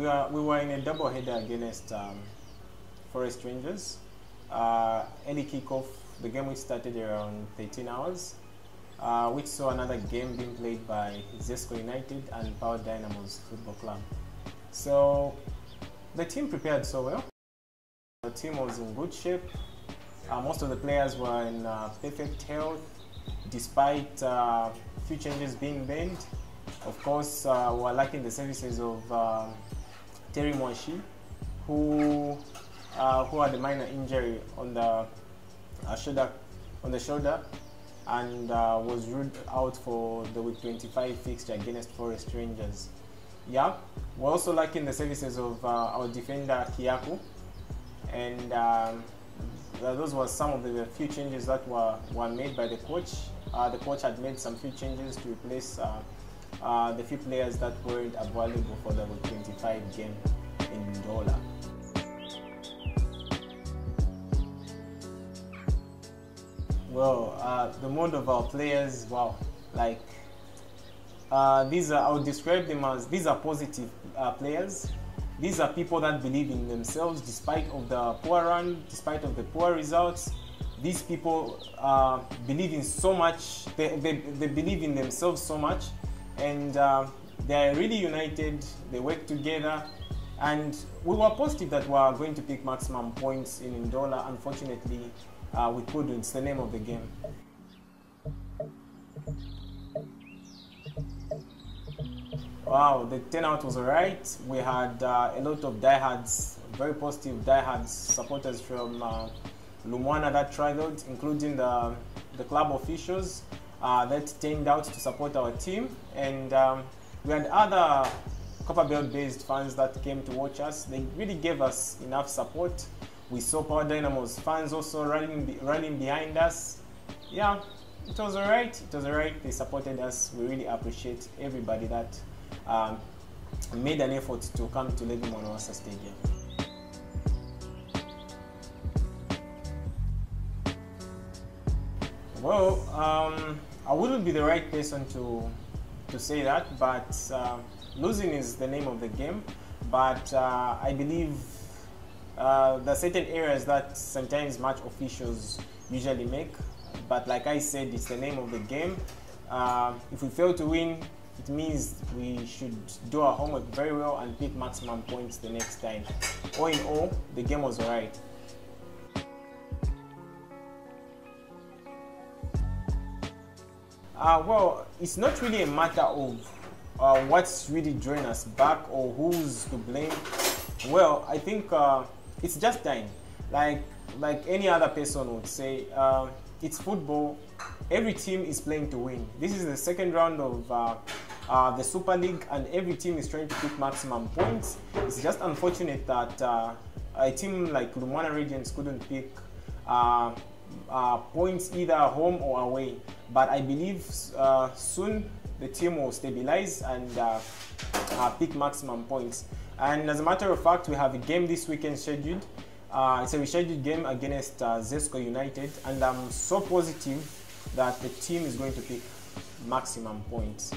we are we were in a double header against um, Forest Rangers. Uh, early kickoff, the game which started around 13 hours, uh, which saw another game being played by Zesco United and Power Dynamos Football Club. So the team prepared so well. The team was in good shape. Uh, most of the players were in uh, perfect health, despite uh, few changes being made. Of course, uh, we are lacking the services of uh, Terry Mwashi, who uh, who had a minor injury on the uh, shoulder on the shoulder and uh, was ruled out for the week 25 fixture against Forest Rangers. Yeah, we're also lacking the services of uh, our defender Kiyaku, and um, those were some of the few changes that were, were made by the coach. Uh, the coach had made some few changes to replace uh, the few players that weren't available for the 25 game in Ndola. Well, uh, the mode of our players, wow, like uh, these are, I would describe them as these are positive uh, players. These are people that believe in themselves despite of the poor run, despite of the poor results. These people uh, believe in so much. They, they, they believe in themselves so much, and uh, they are really united. They work together, and we were positive that we are going to pick maximum points in Ndola. Unfortunately, uh, we couldn't. It's the name of the game. Wow, the turnout was alright. We had uh, a lot of diehards, very positive diehards supporters from uh, Lumwana that traveled, including the, the club officials uh, that turned out to support our team. And um, we had other Copperbelt based fans that came to watch us. They really gave us enough support. We saw Power Dynamos fans also running, running behind us. Yeah, it was alright. It was alright. They supported us. We really appreciate everybody that um, made an effort to come to Levi Mwanawasa Stadium. Well, um, I wouldn't be the right person to to say that, but uh, losing is the name of the game. But uh, I believe uh, there are certain errors that sometimes match officials usually make. But like I said, it's the name of the game. Uh, if we fail to win, it means we should do our homework very well and pick maximum points the next time. All in all, the game was alright. Uh, well, it's not really a matter of uh, what's really drawing us back or who's to blame. Well, I think uh, it's just time. Like like any other person would say, uh, it's football. Every team is playing to win. This is the second round of uh, uh, the Super League, and every team is trying to pick maximum points. It's just unfortunate that uh, a team like Lumwana Radiants couldn't pick uh, uh, points either home or away. But I believe uh, soon the team will stabilize and uh, uh, pick maximum points. And as a matter of fact, we have a game this weekend scheduled. Uh, it's a rescheduled game against uh, Zesco United, and I'm so positive that the team is going to pick maximum points.